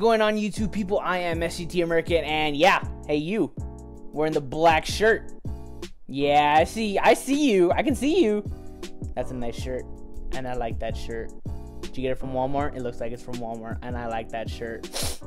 going on, YouTube people? I am SGT American, and yeah, hey you, wearing the black shirt. Yeah, I see. I see you. I can see you. That's a nice shirt, and I like that shirt. Did you get it from Walmart? It looks like it's from Walmart, and I like that shirt.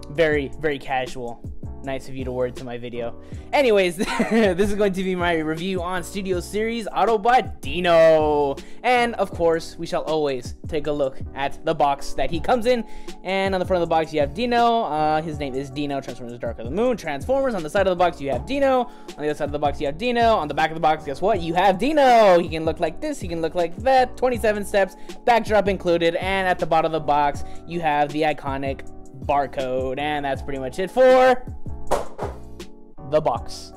Very, very casual nice of you to word to my video. Anyways, this is going to be my review on Studio Series Autobot Dino. And of course, we shall always take a look at the box that he comes in. And on the front of the box, you have Dino. Uh, his name is Dino, Transformers Dark of the Moon. Transformers. On the side of the box, you have Dino. On the other side of the box, you have Dino. On the back of the box, guess what? You have Dino. He can look like this. He can look like that. 27 steps, backdrop included. And at the bottom of the box, you have the iconic barcode. And that's pretty much it for the box.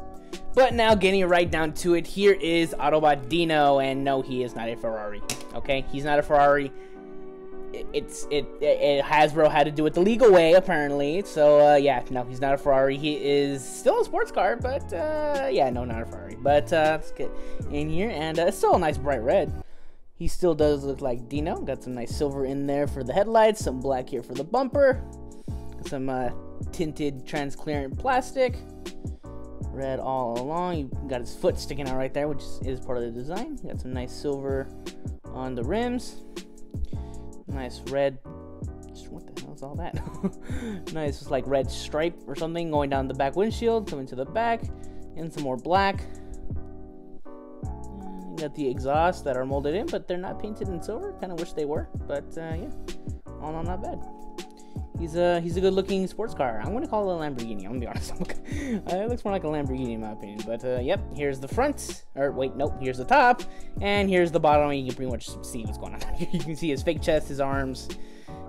But now getting right down to it, here is Autobot Dino, and no, he is not a Ferrari. Okay, he's not a Ferrari. It's it, it Hasbro had to do it the legal way apparently. So uh, yeah, no, he's not a Ferrari. He is still a sports car, but uh, yeah, no, not a Ferrari. But uh, let's get in here, and uh, it's still a nice bright red. He still does look like Dino. Got some nice silver in there for the headlights, some black here for the bumper, some uh, tinted transparent plastic red all along. You got his foot sticking out right there, which is part of the design. You got some nice silver on the rims. Nice red. What the hell is all that? nice, like red stripe or something going down the back windshield, coming to the back, and some more black. You got the exhausts that are molded in, but they're not painted in silver. Kind of wish they were, but uh, yeah, all in all, not bad. He's a he's a good looking sports car. I'm gonna call it a Lamborghini. I'm gonna be honest. uh, it looks more like a Lamborghini in my opinion. But uh, yep, here's the front. Or wait, nope. Here's the top, and here's the bottom. And You can pretty much see what's going on. you can see his fake chest, his arms,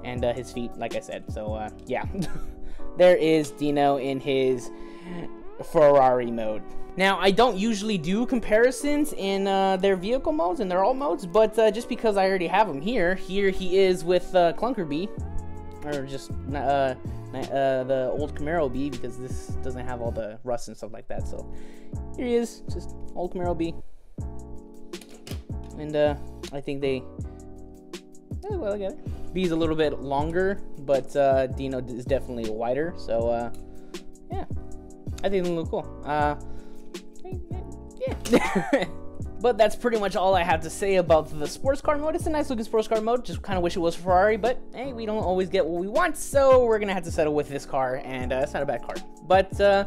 and uh, his feet. Like I said. So uh, yeah, there is Dino in his Ferrari mode. Now, I don't usually do comparisons in uh, their vehicle modes and their all modes, but uh, just because I already have him here, here he is with uh, Clunker or just uh, uh, the old Camaro B because this doesn't have all the rust and stuff like that. So here he is, just old Camaro B. And uh, I think they, yeah, well, I it. B is a little bit longer, but uh, Dino is definitely wider. So uh, yeah, I think they look cool. Uh, yeah. But that's pretty much all I have to say about the sports car mode. It's a nice looking sports car mode. Just kind of wish it was Ferrari, but hey, we don't always get what we want, so we're gonna have to settle with this car, and uh, it's not a bad car. But uh,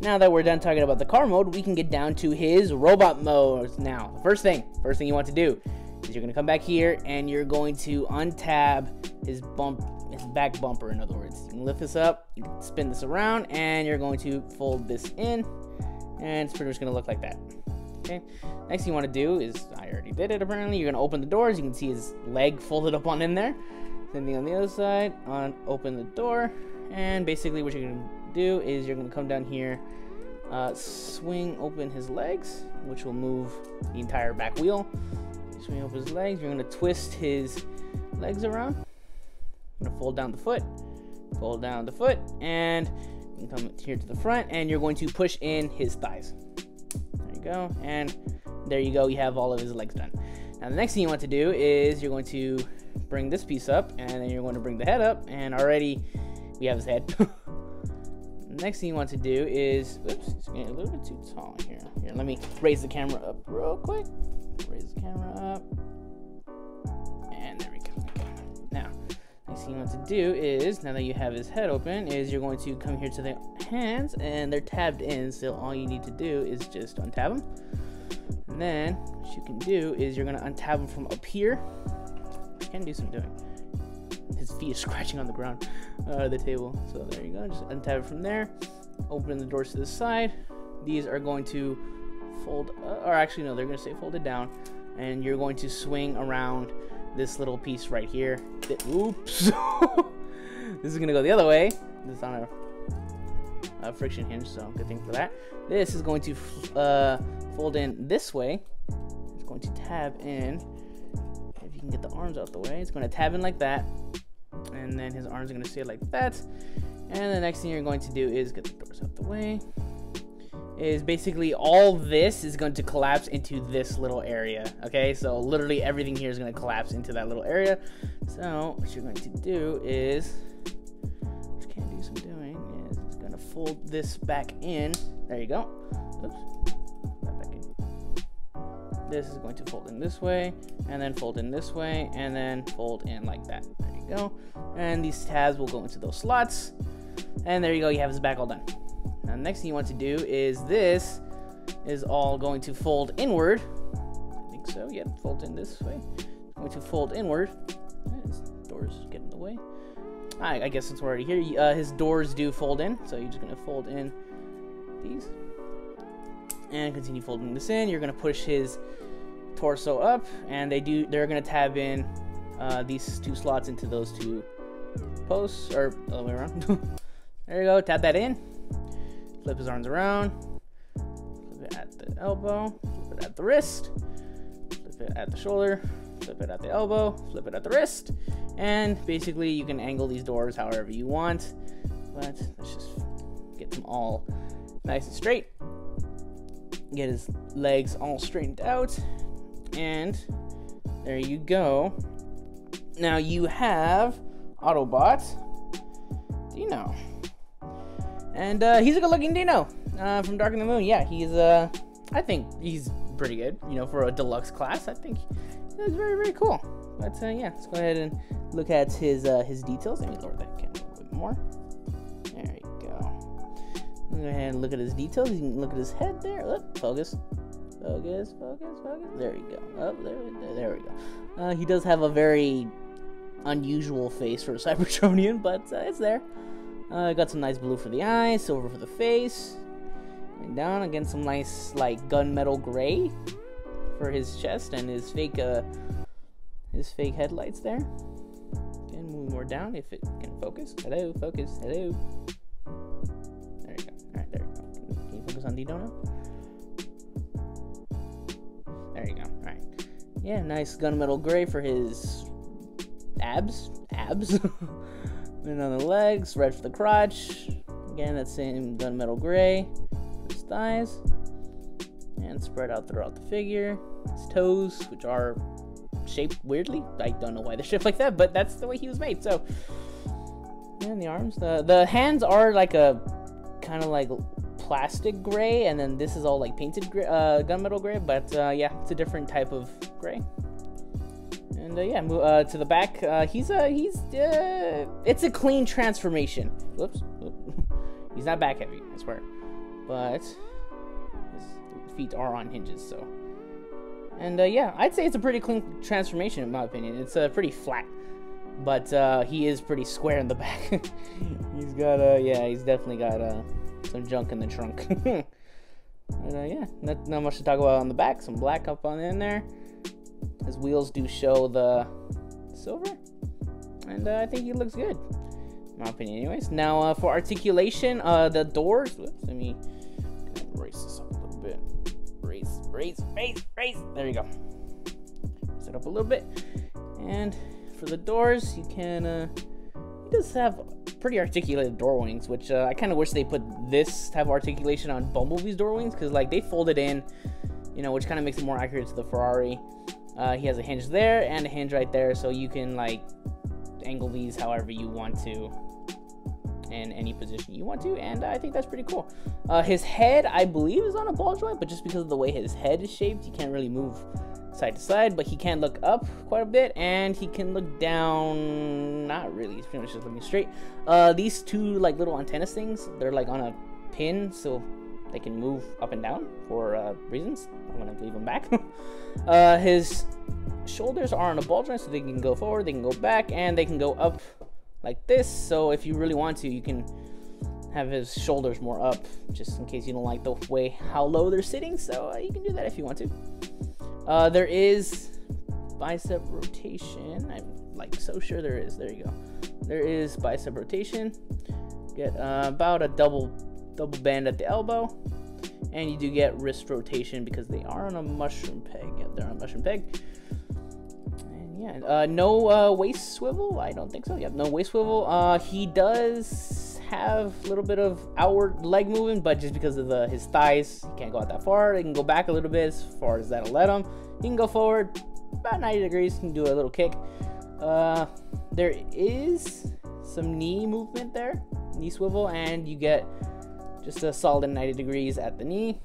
now that we're done talking about the car mode, we can get down to his robot mode. Now, first thing, first thing you want to do is you're gonna come back here and you're going to untab his bump, his back bumper. In other words, you can lift this up, spin this around, and you're going to fold this in, and it's pretty much gonna look like that. Okay. Next thing you want to do is, I already did it apparently, you're to open the doors. You can see his leg folded up on in there. Same thing on the other side. On Open the door. And basically what you're to do is you're to come down here, uh, swing open his legs, which will move the entire back wheel. Swing open his legs. You're to twist his legs around. To fold down the foot. Fold down the foot. And you come here to the front. And you're going to push in his thighs go. And there you go, you have all of his legs done. Now the next thing you want to do is you're going to bring this piece up and then you're going to bring the head up and already we have his head. next thing you want to do is, oops, it's getting a little bit too tall here. Here, let me raise the camera up real quick. Raise the camera up. Thing you want to do is, now that you have his head open, is you're going to come here to the hands and they're tabbed in so all you need to do is just untab them and then what you can do is you're going to untab them from up here. You can do some doing. His feet are scratching on the ground uh, the table. So there you go just untab it from there. Open the doors to the side. These are going to fold uh, or actually no they're going to stay folded down and you're going to swing around this little piece right here oops this is going to go the other way this is on a uh, friction hinge, so good thing for that. This is going to uh, fold in this way. It's going to tab in. If you can get the arms out the way, it's going to tab in like that. And then his arms are going to stay like that. And the next thing you're going to do is get the doors out the way. Is basically all this is going to collapse into this little area. Okay, so literally everything here is going to collapse into that little area. So what you're going to do is which can't do some doing, is it's going to fold this back in. There you go. Oops. Back in. This is going to fold in this way, and then fold in this way, and then fold in like that. There you go. And these tabs will go into those slots. And there you go, you have his back all done. Now, the next thing you want to do is this is all going to fold inward. I think so, yeah, fold in this way. going to fold inward. His doors get in the way. I, I guess it's already here. Uh, his doors do fold in, so you're just gonna fold in these. And continue folding this in. You're gonna push his torso up, and they do. They're gonna tab in uh, these two slots into those two posts, or the other way around. there you go. Tap that in. Flip his arms around. Flip it at the elbow. Flip it at the wrist. Flip it at the shoulder. Flip it at the elbow. Flip it at the wrist. And basically, you can angle these doors however you want. But let's just get them all nice and straight. Get his legs all straightened out. And there you go. Now you have Autobot Dino. And uh, he's a good looking Dino uh, from Dark in the Moon. Yeah, he's, uh, I think he's pretty good, you know, for a deluxe class. I think he's very, very cool. But uh, yeah, let's go ahead and look at his uh, his details. Let me lower that camera a little bit more. There you go. Go ahead and look at his details. You can look at his head there. Look, focus. Focus, focus, focus. There you go. Oh, there, there, there we go. Uh, he does have a very unusual face for a Cybertronian, but uh, it's there. Uh, got some nice blue for the eyes, silver for the face. And down again, some nice like gunmetal gray for his chest and his fake uh, his fake headlights there. Again, moving more down if it can focus. Hello, focus. Hello. There you go. All right, there you go. Can, you focus on Dino now? There you go. All right. Yeah, nice gunmetal gray for his abs. Abs. and on the legs, red for the crotch. Again, that same gunmetal gray for his thighs. And spread out throughout the figure. His toes, which are shaped weirdly. I don't know why they're shaped like that, but that's the way he was made. So, and the arms, the the hands are like a kind of like plastic gray, and then this is all like painted gray, uh, gunmetal gray. But uh, yeah, it's a different type of gray. And uh, yeah, move, uh, to the back. Uh, he's a he's uh, it's a clean transformation. Whoops, he's not back heavy, I swear. But his feet are on hinges, so and uh, yeah, I'd say it's a pretty clean transformation in my opinion. It's uh, pretty flat, but uh, he is pretty square in the back. he's got uh, yeah, he's definitely got uh, some junk in the trunk. and, uh, yeah, not, not much to talk about on the back. Some black up on in there. His wheels do show the silver, and uh, I think he looks good. My opinion, anyways. Now uh, for articulation, uh, the doors. Whoops, let me erase this up a little bit raise, raise, raise. raise. There you go. Set up a little bit. And for the doors, you can, uh, he does have pretty articulated door wings, which uh, I kind of wish they put this type of articulation on Bumblebee's door wings, because, like, they fold it in, you know, which kind of makes it more accurate to the Ferrari. Uh, he has a hinge there and a hinge right there, so you can, like, angle these however you want to in any position you want to, and I think that's pretty cool. Uh, his head, I believe, is on a ball joint, but just because of the way his head is shaped, he can't really move side to side, but he can look up quite a bit, and he can look down, not really, he's pretty much just looking straight. Uh, these two, like, little antennas things, they're, like, on a pin, so they can move up and down for uh, reasons. I'm gonna leave them back. uh, his shoulders are on a ball joint, so they can go forward, they can go back, and they can go up like this. So if you really want to, you can have his shoulders more up, just in case you don't like the way how low they're sitting. So uh, you can do that if you want to. Uh, there is bicep rotation. I'm like so sure there is. There you go. There is bicep rotation. Get uh, about a double double band at the elbow, and you do get wrist rotation because they are on a mushroom peg. Yeah, they're on a mushroom peg And yeah, uh, no uh, waist swivel. I don't think so. Yeah, no waist swivel. Uh, he does have a little bit of outward leg movement, but just because of the his thighs, he can't go out that far. He can go back a little bit as far as that'll let him. He can go forward about 90 degrees. He can do a little kick. Uh, there is some knee movement there, knee swivel, and you get just a solid 90 degrees at the knee.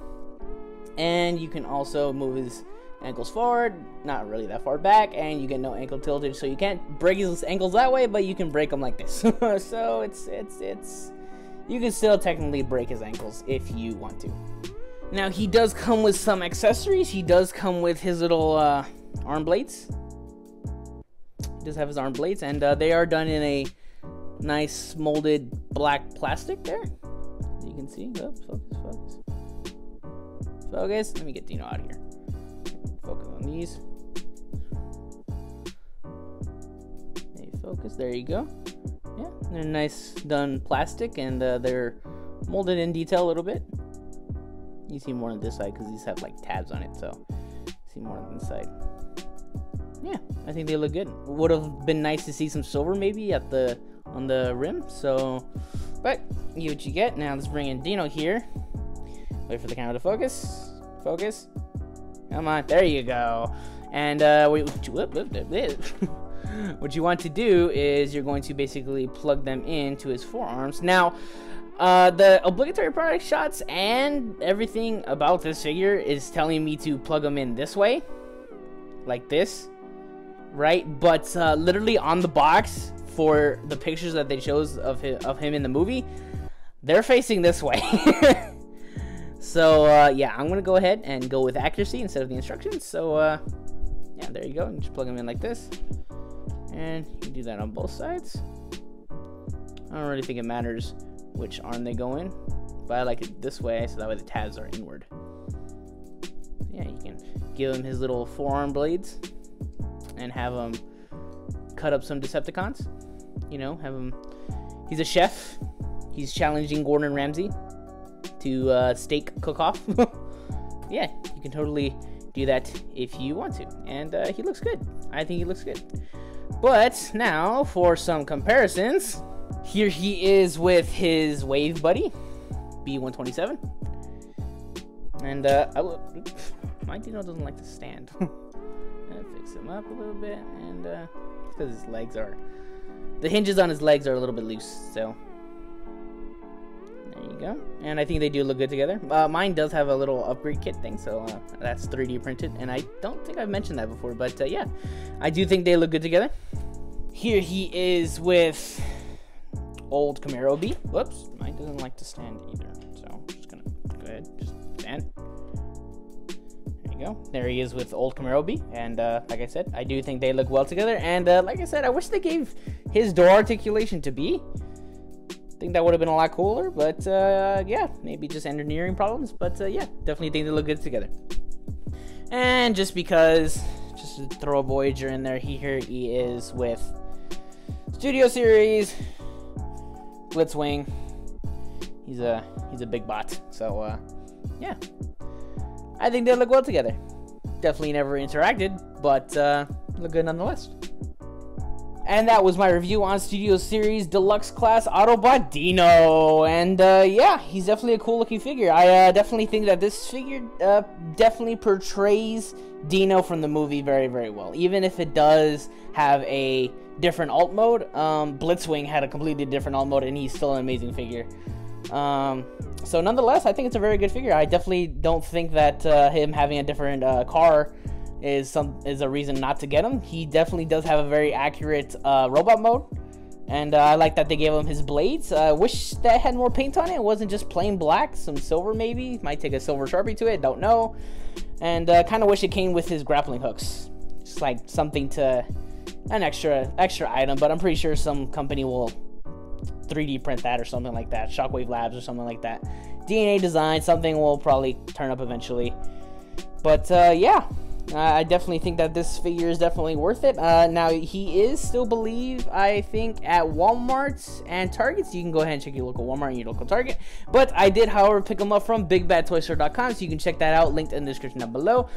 And you can also move his ankles forward, not really that far back, and you get no ankle tiltage, so you can't break his ankles that way, but you can break them like this. so it's it's it's you can still technically break his ankles if you want to. Now he does come with some accessories. He does come with his little uh, arm blades. He does have his arm blades, and uh, they are done in a nice molded black plastic there. You can see. Focus, focus. Focus. Let me get Dino out of here. Focus on these. Hey, focus. There you go. Yeah, they're nice done plastic and uh, they're molded in detail a little bit. You see more on this side because these have like tabs on it, so see more on this side. Yeah, I think they look good. Would have been nice to see some silver maybe at the on the rim. So, but you what you get. Now let's bring in Dino here. Wait for the camera to focus. Focus. Come on, there you go. And uh, what you want to do is you're going to basically plug them into his forearms. Now, uh, the obligatory product shots and everything about this figure is telling me to plug them in this way, like this, right? But uh, literally on the box for the pictures that they chose of him, of him in the movie, they're facing this way. So uh, yeah, I'm gonna go ahead and go with accuracy instead of the instructions. So uh, yeah, there you go. You just plug them in like this, and you do that on both sides. I don't really think it matters which arm they go in, but I like it this way so that way the tabs are inward. Yeah, you can give him his little forearm blades and have him cut up some Decepticons. You know, have him. He's a chef. He's challenging Gordon Ramsay to uh, steak cook off. yeah, you can totally do that if you want to. And uh, he looks good. I think he looks good. But now for some comparisons. Here he is with his wave buddy, B127. And uh, I will, Oops, my Dino doesn't like to stand. fix him up a little bit, and uh, because his legs are, the hinges on his legs are a little bit loose, so there you go. And I think they do look good together. Uh, mine does have a little upgrade kit thing, so uh, that's 3D printed. And I don't think I've mentioned that before, but uh, yeah, I do think they look good together. Here he is with old Camaro B. Whoops, mine doesn't like to stand either. So I'm just gonna go ahead, just stand. Go. There he is with old Camaro B. And uh, like I said, I do think they look well together. And uh, like I said, I wish they gave his door articulation to B think that would have been a lot cooler, but uh, yeah, maybe just engineering problems. But uh, yeah, definitely think they look good together. And just because, just to throw a Voyager in there, he, here he is with Studio Series Blitzwing. He's a he's a big bot, so uh, yeah, I think they look well together. Definitely never interacted, but uh, look good nonetheless. And that was my review on Studio Series Deluxe Class Autobot Dino. And uh, yeah, he's definitely a cool looking figure. I uh, definitely think that this figure uh, definitely portrays Dino from the movie very, very well. Even if it does have a different alt mode, um, Blitzwing had a completely different alt mode, and he's still an amazing figure. Um, so nonetheless, I think it's a very good figure. I definitely don't think that uh, him having a different uh, car is some is a reason not to get him. He definitely does have a very accurate uh, robot mode, and uh, I like that they gave him his blades. I wish that had more paint on it. It wasn't just plain black, some silver maybe. Might take a silver sharpie to it. Don't know. And uh, kind of wish it came with his grappling hooks, just like something to an extra extra item. But I'm pretty sure some company will 3D print that or something like that. Shockwave Labs or something like that. DNA design, something will probably turn up eventually. But uh, yeah, I definitely think that this figure is definitely worth it. Uh, now, he is still believe, I think, at Walmart and Targets. You can go ahead and check your local Walmart and your local Target. But I did, however, pick them up from BigBadToyStore.com, so you can check that out, linked in the description down below.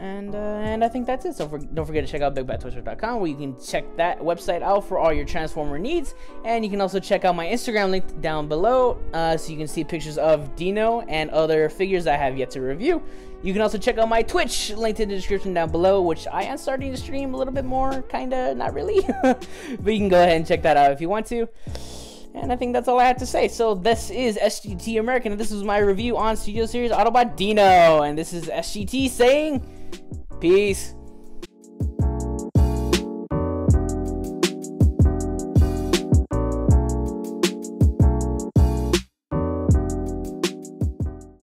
And uh, and I think that's it. So for, don't forget to check out BigBadToyStore.com, where you can check that website out for all your Transformer needs. And you can also check out my Instagram link down below, uh, so you can see pictures of Dino and other figures I have yet to review. You can also check out my Twitch, linked in the description down below, which I am starting to stream a little bit more, kinda, not really. but you can go ahead and check that out if you want to. And I think that's all I have to say. So this is SGT American, and this is my review on Studio Series Autobot Dino. And this is SGT saying, peace.